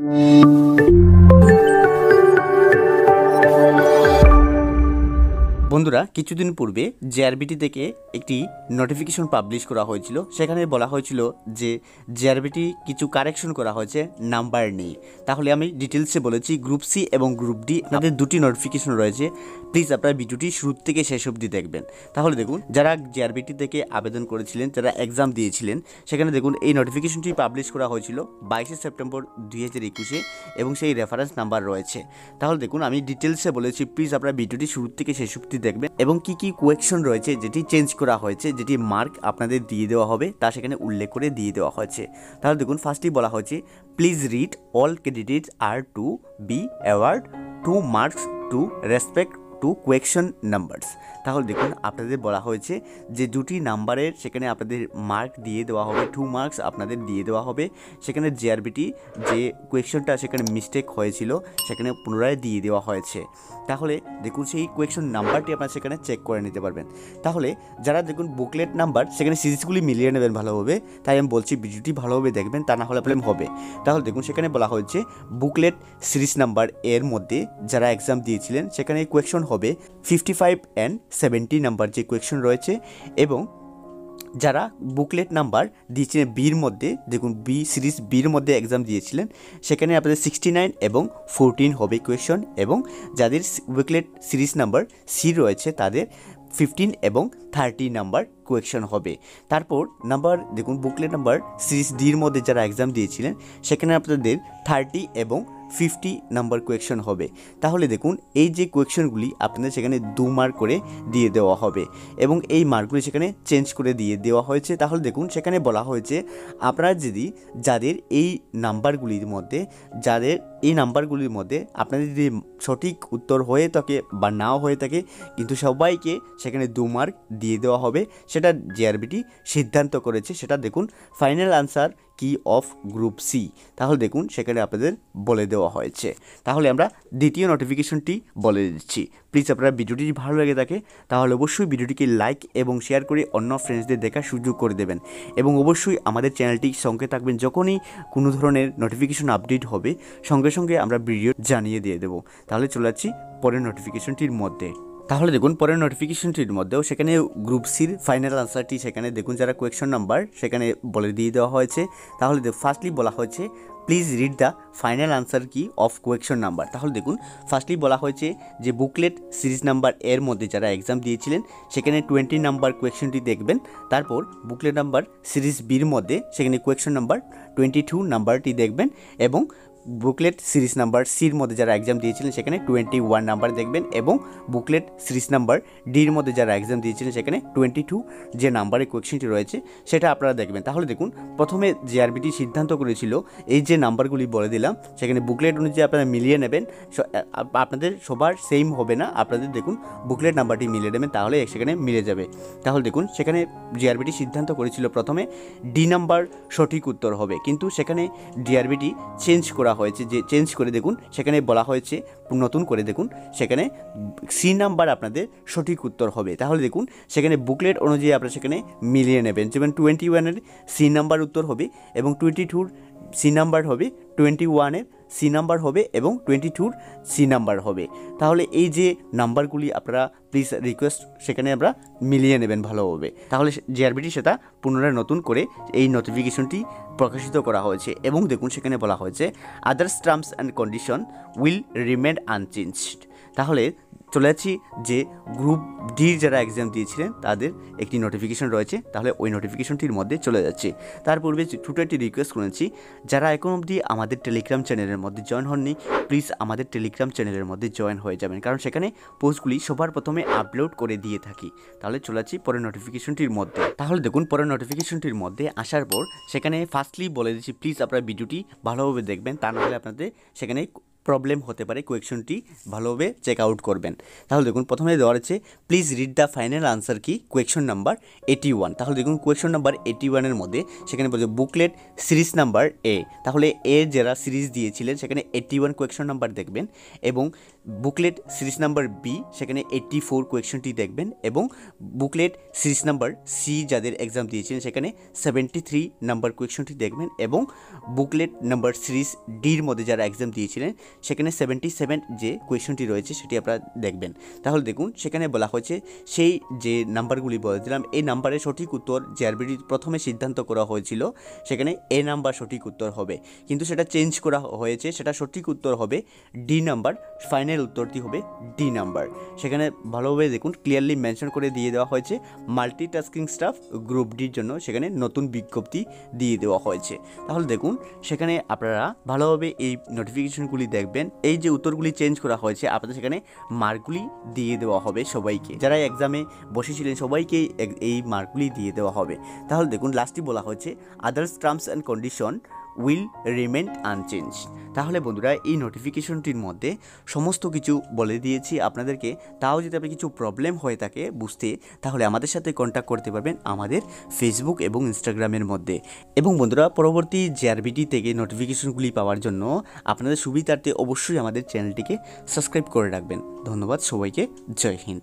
Música বন্ধুরা, কিছুদিন পূর্বে জেআরবিটি থেকে একটি নোটিফিকেশন পাবলিশ করা হয়েছিল। সেখানে বলা হয়েছিল যে জেআরবিটি কিছু কারেকশন করা হয়েছে নাম্বার নেই। তাহলে আমি ডিটেলসে বলেছি গ্রুপ সি এবং গ্রুপ ডি আপনাদের দুটি নোটিফিকেশন রয়েছে। প্লিজ আপনারা ভিডিওটি শুরু থেকে শেষ অবধি দেখবেন। তাহলে দেখুন, যারা জেআরবিটি থেকে আবেদন করেছিলেন, যারা এক্সাম দিয়েছিলেন, সেখানে দেখুন, এই নোটিফিকেশনটি পাবলিশ করা হয়েছিল বাইশে সেপ্টেম্বর দুই হাজার একুশে এবং সেই রেফারেন্স নাম্বার রয়েছে। তাহলে দেখুন, আমি ডিটেলসে বলেছি প্লিজ আপনারা ভিডিওটি শুরু থেকে শেষ অবধি দেখবেন এবং কি কি কোয়েকশন রয়েছে যেটি চেঞ্জ করা হয়েছে, যেটি মার্ক আপনাদের দিয়ে দেওয়া হবে, তা সেখানে উল্লেখ করে দিয়ে দেওয়া হয়েছে। তাহলে দেখুন ফার্স্টই বলা হয়েছে please read all candidates are to be award two marks to respect to question numbers তাহলে দেখুন, আপনাদের বলা হয়েছে যে দুটি নাম্বারের সেখানে আপনাদের মার্ক দিয়ে দেওয়া হবে টু মার্কস আপনাদের দিয়ে দেওয়া হবে। সেখানে জিআরবিটি যে কোয়েকশনটা সেখানে মিস্টেক হয়েছিল, সেখানে পুনরায় দিয়ে দেওয়া হয়েছে। তাহলে দেখুন, সেই কোয়েকশন নাম্বারটি আপনারা সেখানে চেক করে নিতে পারবেন। তাহলে যারা দেখুন বুকলেট নাম্বার সেখানে সিরিজগুলি মিলিয়ে নেবেন ভালোভাবে, তাই আমি বলছি ভিডিওটি ভালোভাবে দেখবেন, তা না হলে প্রবলেম হবে। তাহলে দেখুন, সেখানে বলা হয়েছে বুকলেট সিরিজ নাম্বার এর মধ্যে যারা এক্সাম দিয়েছিলেন, সেখানে কোয়েকশন হবে fifty five and seventy number যে কোয়েকশন রয়েছে এবং যারা বুকলেট নাম্বার দিয়েছিলেন বির মধ্যে, দেখুন বি সিরিজ বির মধ্যে এক্সাম দিয়েছিলেন, সেখানে আপনাদের সিক্সটি নাইন এবং ফোরটিন হবে কোয়েশন এবং যাদের বুকলেট সিরিজ নাম্বার সি রয়েছে, তাদের ফিফটিন এবং থার্টি নাম্বার কোয়েকশন হবে। তারপর নাম্বার দেখুন বুকলেট নাম্বার সিরিজ ডির মধ্যে যারা এক্সাম দিয়েছিলেন, সেখানে আপনাদের থার্টি এবং ফিফটি নাম্বার কোয়েকশন হবে। তাহলে দেখুন, এই যে কোয়েকশনগুলি আপনাদের সেখানে দু মার্ক করে দিয়ে দেওয়া হবে এবং এই মার্কগুলি সেখানে চেঞ্জ করে দিয়ে দেওয়া হয়েছে। তাহলে দেখুন, সেখানে বলা হয়েছে, আপনারা যদি যাদের এই নাম্বারগুলির মধ্যে, যাদের এই নাম্বারগুলির মধ্যে আপনাদের যদি সঠিক উত্তর হয়ে থাকে বা নাও হয়ে থাকে, কিন্তু সবাইকে সেখানে দু মার্ক দিয়ে দেওয়া হবে, সেটা জেআরবিটি সিদ্ধান্ত করেছে। সেটা দেখুন final answer key of group C তাহলে দেখুন, সেখানে আপনাদের বলে দেওয়া হয়েছে। তাহলে আমরা দ্বিতীয় নোটিফিকেশনটি বলে দিচ্ছি। প্লিজ আপনারা ভিডিওটি যদি ভালো লাগে থাকে, তাহলে অবশ্যই ভিডিওটিকে লাইক এবং শেয়ার করে অন্য ফ্রেন্ডসদের দেখার সুযোগ করে দেবেন। এবং অবশ্যই আমাদের চ্যানেলটি সঙ্গে থাকবেন যখনই কোনো ধরনের নোটিফিকেশন আপডেট হবে, সঙ্গে সঙ্গে আমরা ভিডিও জানিয়ে দিয়ে দেবো। তাহলে চলে যাচ্ছি পরের নোটিফিকেশনটির মধ্যে। তাহলে দেখুন, পরের নোটিফিকেশনটির মধ্যেও সেখানে গ্রুপ সির ফাইনাল আনসারটি সেখানে দেখুন যারা কোয়েকশন নাম্বার সেখানে বলে দিয়ে দেওয়া হয়েছে। তাহলে ফার্স্টলি বলা হয়েছে please read the final answer key of question number তাহলে দেখুন ফার্স্টলি বলা হয়েছে যে বুকলেট সিরিজ নাম্বার এর মধ্যে যারা এক্সাম দিয়েছিলেন, সেখানে টোয়েন্টি নাম্বার কোয়েকশনটি দেখবেন। তারপর বুকলেট নাম্বার সিরিজ বির মধ্যে সেখানে কোয়েকশন নাম্বার টোয়েন্টি টু নাম্বারটি দেখবেন এবং বুকলেট সিরিজ নাম্বার সির মধ্যে যারা এক্সাম দিয়েছিলেন সেখানে টোয়েন্টি ওয়ান নাম্বার দেখবেন এবং বুকলেট সিরিজ নাম্বার ডির মধ্যে যারা এক্সাম দিয়েছিলেন সেখানে টোয়েন্টি টু যে নাম্বারের কোয়েকশনটি রয়েছে সেটা আপনারা দেখবেন। তাহলে দেখুন, প্রথমে জেআরবিটি সিদ্ধান্ত করেছিল, এই যে নাম্বারগুলি বলে দিলাম, সেখানে বুকলেট অনুযায়ী আপনারা মিলিয়ে নেবেন আপনাদের সবার সেম হবে না, আপনাদের দেখুন বুকলেট নাম্বারটি মিলিয়ে নেবেন, তাহলে সেখানে মিলে যাবে। তাহলে দেখুন, সেখানে জিআরবিটি সিদ্ধান্ত করেছিল প্রথমে ডি নাম্বার সঠিক উত্তর হবে, কিন্তু সেখানে ডিআরবিটি চেঞ্জ করা হয়েছে, যে চেঞ্জ করে দেখুন, সেখানে বলা হয়েছে, নতুন করে দেখুন, সেখানে সি নাম্বার আপনাদের সঠিক উত্তর হবে। তাহলে দেখুন, সেখানে বুকলেট অনুযায়ী আপনারা সেখানে মিলিয়ে নেবেন। যেমন টোয়েন্টি ওয়ানের সি নাম্বার উত্তর হবে এবং টোয়েন্টি টুর সি নাম্বার হবে টোয়েন্টি ওয়ানের সি নাম্বার হবে এবং টোয়েন্টি টুর সি নাম্বার হবে। তাহলে এই যে নাম্বারগুলি আপনারা প্লিজ রিকোয়েস্ট সেখানে আমরা মিলিয়ে নেবেন ভালো হবে তাহলে জিআরবিটি সেটা পুনরায় নতুন করে এই নোটিফিকেশনটি প্রকাশিত করা হয়েছে এবং দেখুন সেখানে বলা হয়েছে others terms and condition will remain unchanged তাহলে চলে যাচ্ছি যে গ্রুপ ডির যারা এক্সাম দিয়েছিলেন, তাদের একটি নোটিফিকেশন রয়েছে। তাহলে ওই নোটিফিকেশনটির মধ্যে চলে যাচ্ছে। তার পূর্বে ছোটো একটি রিকোয়েস্ট করেছি, যারা এখন অবধি আমাদের টেলিগ্রাম চ্যানেলের মধ্যে জয়েন হননি প্লিজ আমাদের টেলিগ্রাম চ্যানেলের মধ্যে জয়েন হয়ে যাবেন। কারণ সেখানে পোস্টগুলি সবার প্রথমে আপলোড করে দিয়ে থাকি। তাহলে চলে যাচ্ছি পরের নোটিফিকেশনটির মধ্যে। তাহলে দেখুন, পরের নোটিফিকেশনটির মধ্যে আসার পর, সেখানে ফার্স্টলি বলে দিচ্ছি প্লিজ আপনারা ভিডিওটি ভালোভাবে দেখবেন। তা নাহলে আপনাদের সেখানে প্রবলেম হতে পারে কোয়েকশনটি ভালোভাবে চেক আউট করবেন। তাহলে দেখুন, প্রথমে দেওয়া রয়েছে please read the final answer কি কোয়েকশন নাম্বার এইটি ওয়ান তাহলে দেখুন কোয়েকশন নাম্বার এইটি ওয়ানের মধ্যে সেখানে বলছে বুকলেট সিরিজ নাম্বার এ তাহলে এ যারা সিরিজ দিয়েছিলেন, সেখানে এইটি ওয়ান কোয়েকশন নাম্বার দেখবেন এবং বুকলেট সিরিজ নাম্বার বি সেখানে এইটটি ফোর কোয়েকশনটি দেখবেন এবং বুকলেট সিরিজ নাম্বার সি যাদের এক্সাম দিয়েছিলেন, সেখানে সেভেন্টি থ্রি নাম্বার কোয়েকশনটি দেখবেন এবং বুকলেট নাম্বার সিরিজ ডির মধ্যে যারা এক্সাম দিয়েছিলেন সেখানে সেভেন্টি সেভেন যে কোয়েশনটি রয়েছে সেটি আপনারা দেখবেন। তাহলে দেখুন, সেখানে বলা হয়েছে, সেই যে নাম্বারগুলি বলে দিলাম এই নাম্বারের সঠিক উত্তর জেআরবিটি প্রথমে সিদ্ধান্ত করা হয়েছিল, সেখানে এ নাম্বার সঠিক উত্তর হবে। কিন্তু সেটা চেঞ্জ করা হয়েছে, সেটা সঠিক উত্তর হবে ডি নাম্বার, ফাইনাল উত্তরটি হবে ডি নাম্বার। সেখানে ভালোভাবে দেখুন ক্লিয়ারলি মেনশন করে দিয়ে দেওয়া হয়েছে মাল্টিটাস্কিং স্টাফ গ্রুপ ডির জন্য সেখানে নতুন বিজ্ঞপ্তি দিয়ে দেওয়া হয়েছে। তাহলে দেখুন, সেখানে আপনারা ভালোভাবে এই নোটিফিকেশনগুলি দেখবেন। এই যে উত্তরগুলি চেঞ্জ করা হয়েছে, আপনাদের সেখানে মার্কগুলি দিয়ে দেওয়া হবে সবাইকে। যারা এক্সামে বসেছিলেন, সবাইকে এই মার্কগুলি দিয়ে দেওয়া হবে। তাহলে দেখুন লাস্টটি বলা হয়েছে others terms and condition will remain unchanged তাহলে বন্ধুরা, এই নোটিফিকেশনটির মধ্যে সমস্ত কিছু বলে দিয়েছি আপনাদেরকে। তাও যদি আপনার কিছু প্রবলেম হয়ে থাকে বুঝতে, তাহলে আমাদের সাথে কন্ট্যাক্ট করতে পারবেন আমাদের ফেসবুক এবং ইনস্টাগ্রামের মধ্যে। এবং বন্ধুরা, পরবর্তী জেআরবিটি থেকে নোটিফিকেশনগুলি পাওয়ার জন্য আপনাদের সুবিধার্থে অবশ্যই আমাদের চ্যানেলটিকে সাবস্ক্রাইব করে রাখবেন। ধন্যবাদ সবাইকে। জয় হিন্দ।